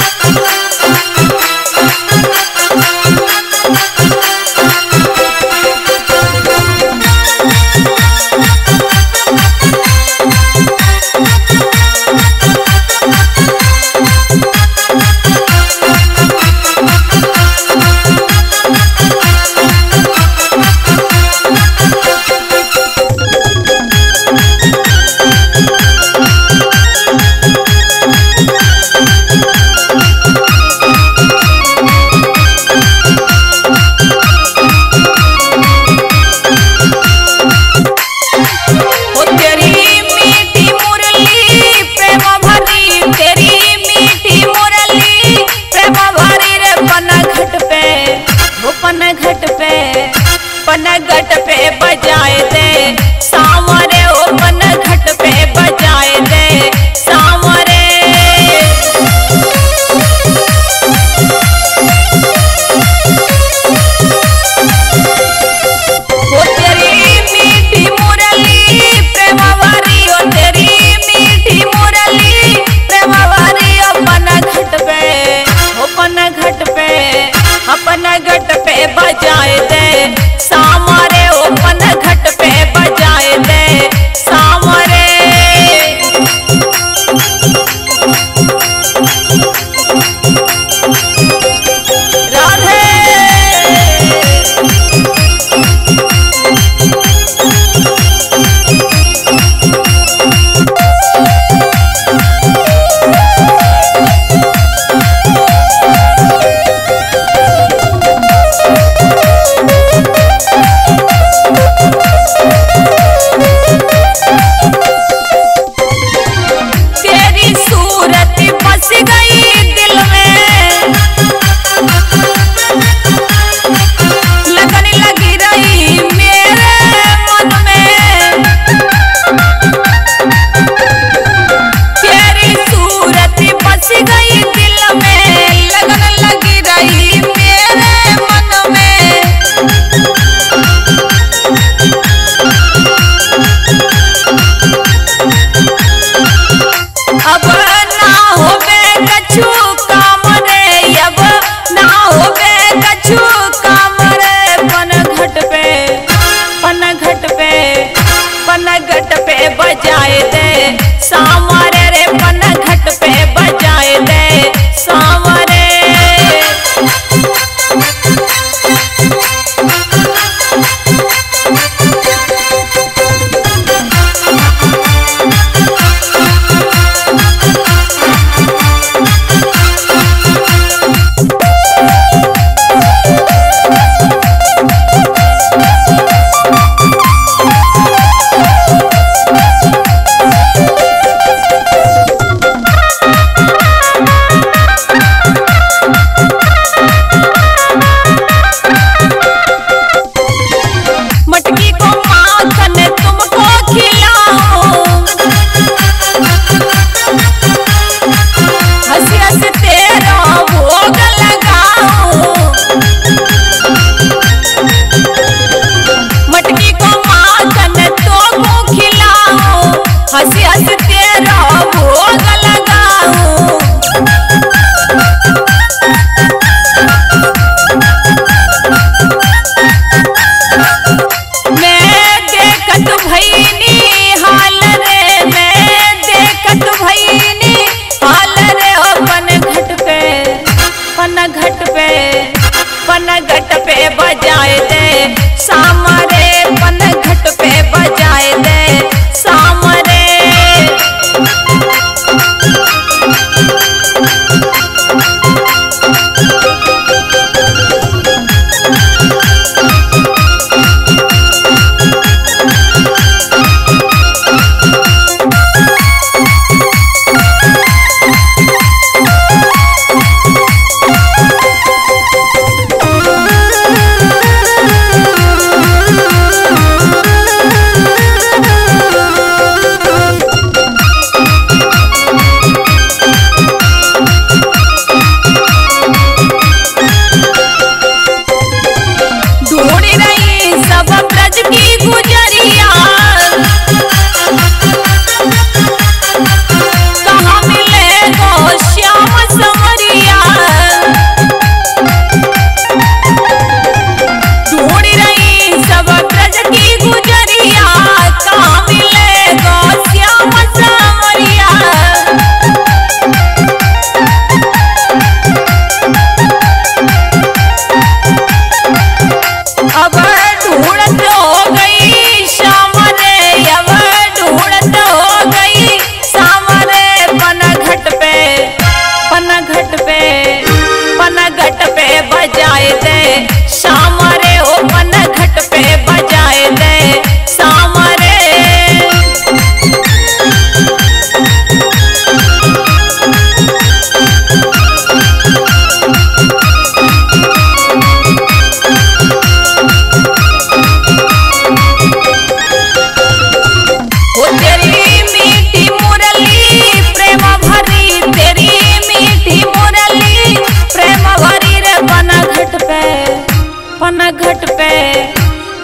Thank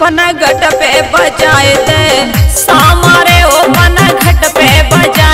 पन घट पे बजाए दे। सामारे ओ मन घट पे बजा